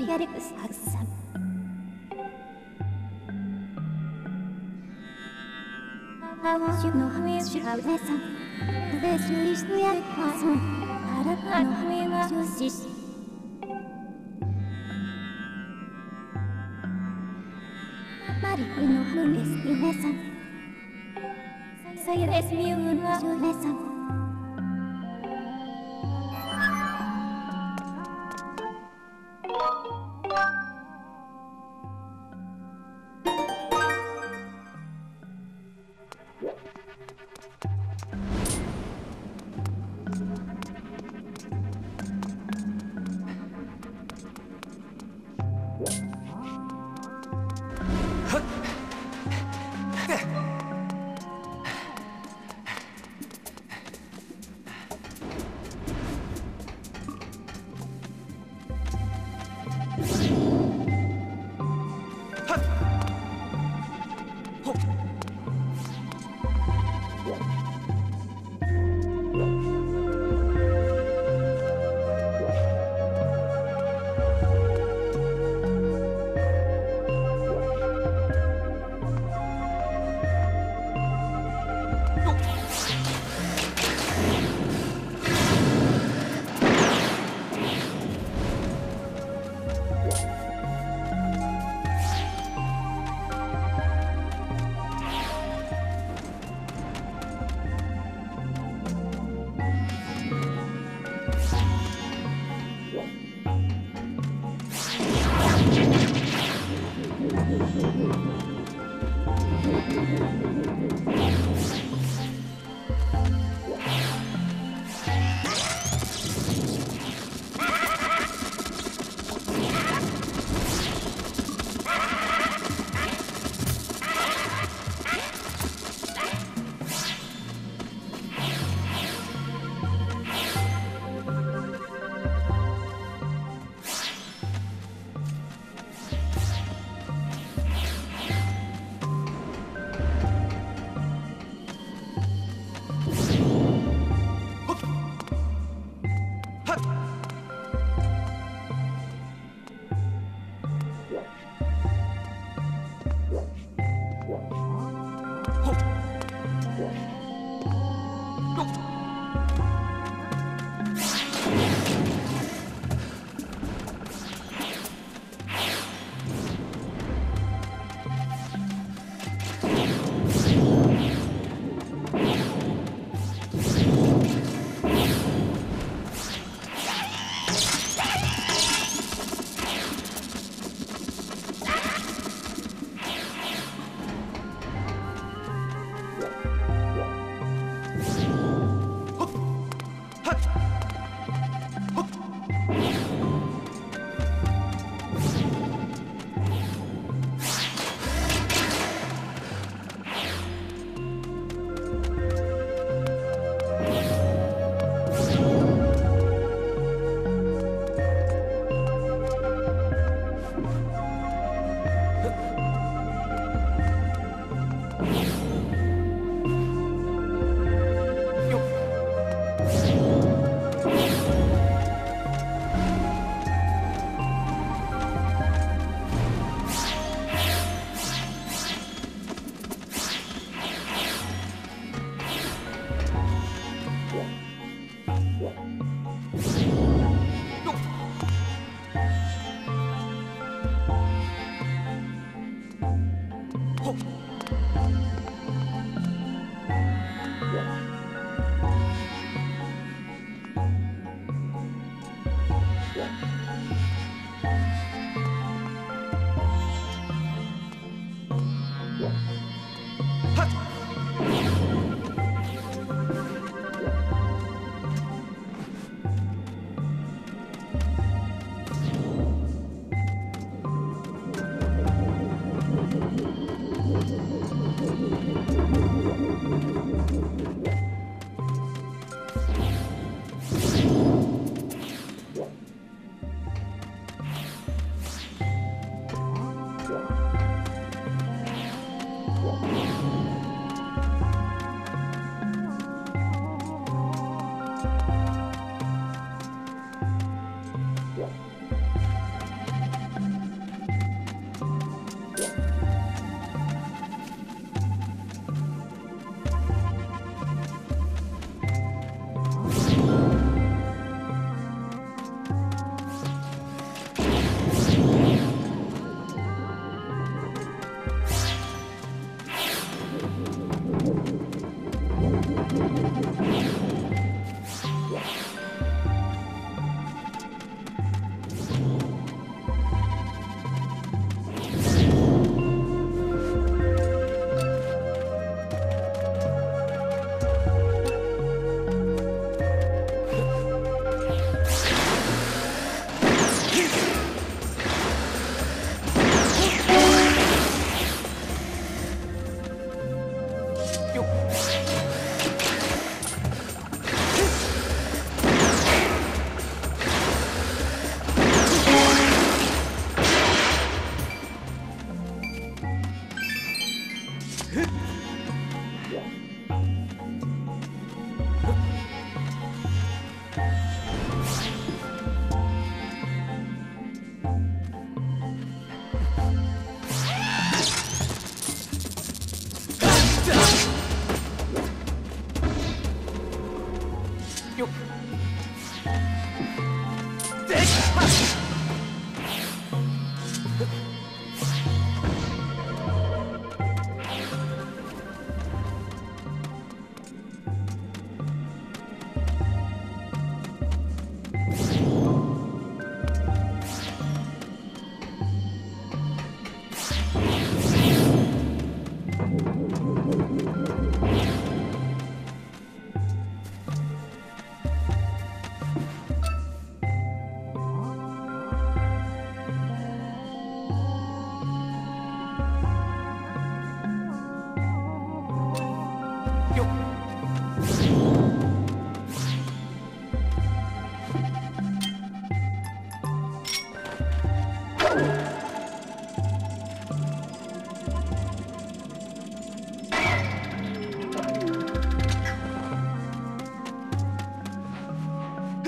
リアレックス発散ハウシュのハミシハウェさんウェシュイシュヤパソンアラカのハミワシュシシマリウのハミスイレさんサイレスミウンワシュレさん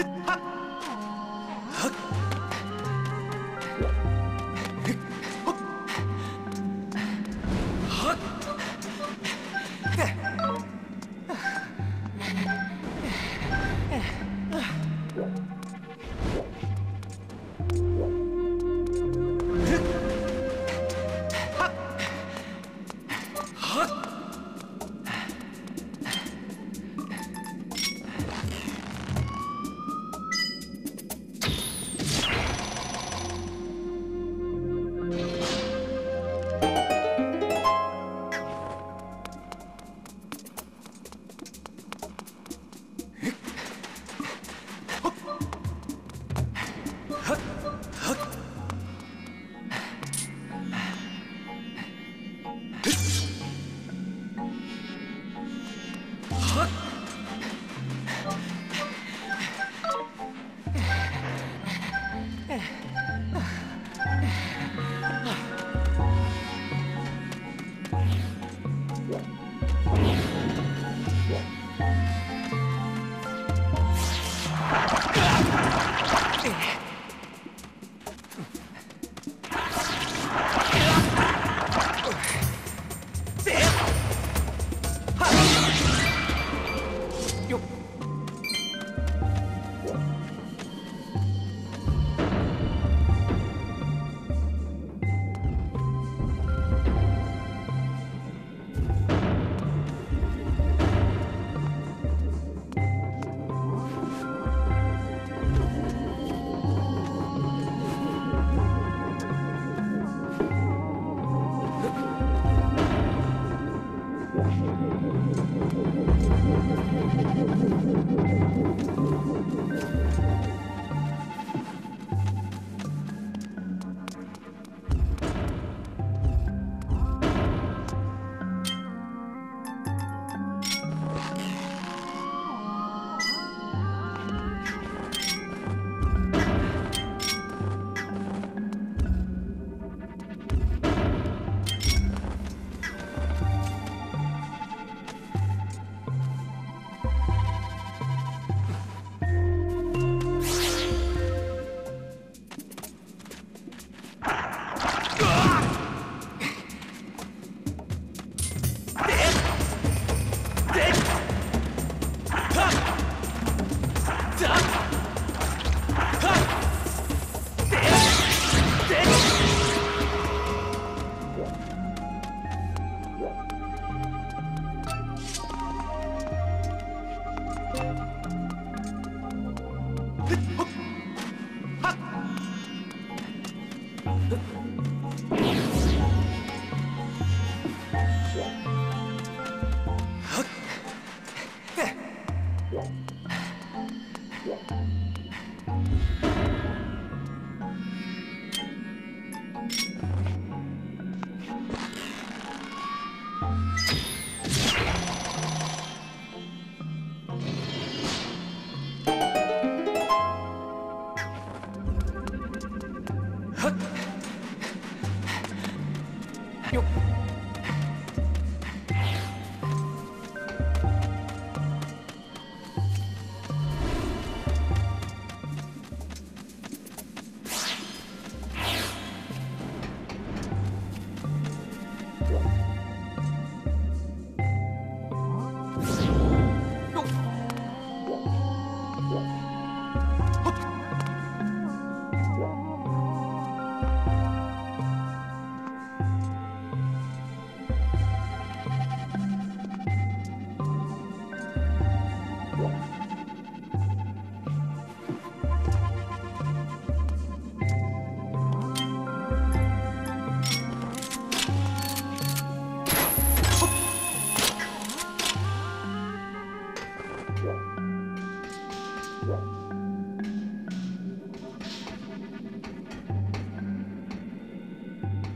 Ha! one.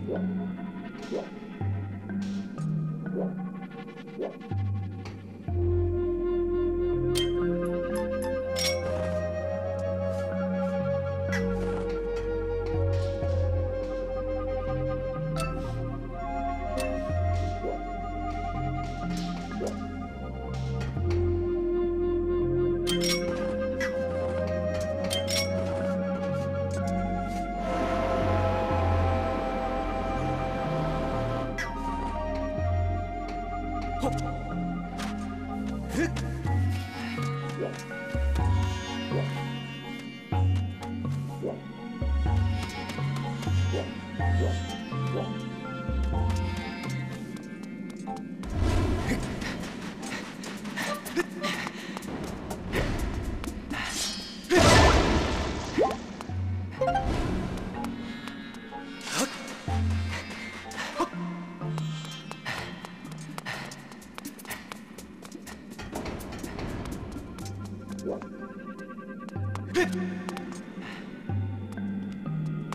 Yeah. Hop! Hup!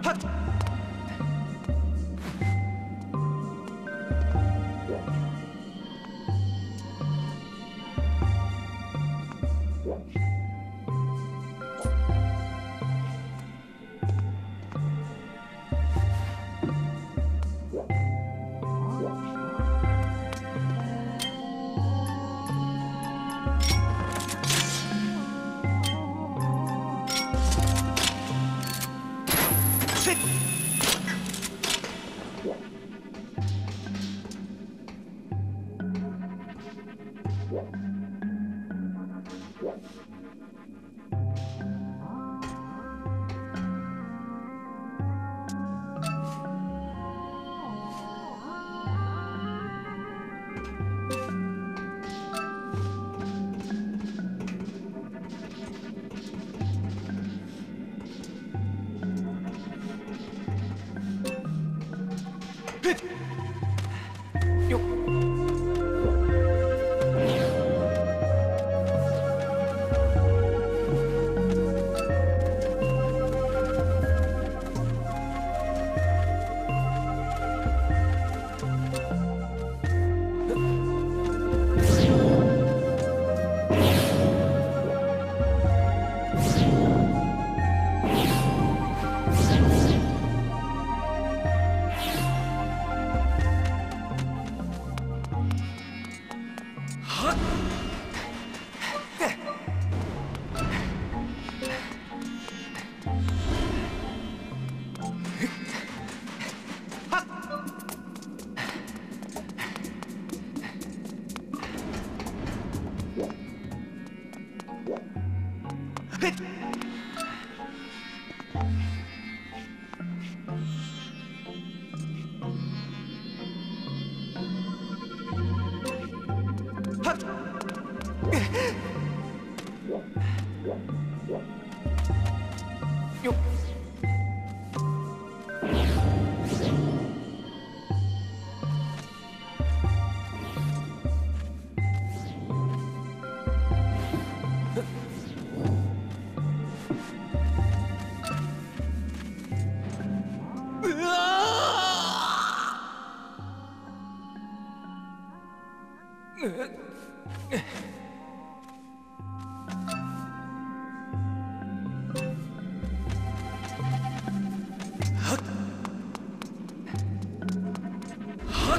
はっ！せ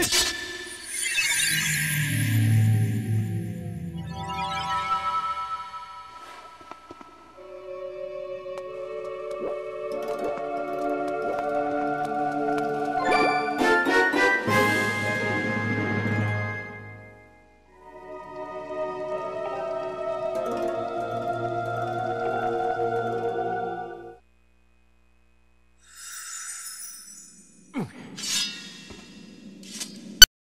bitch.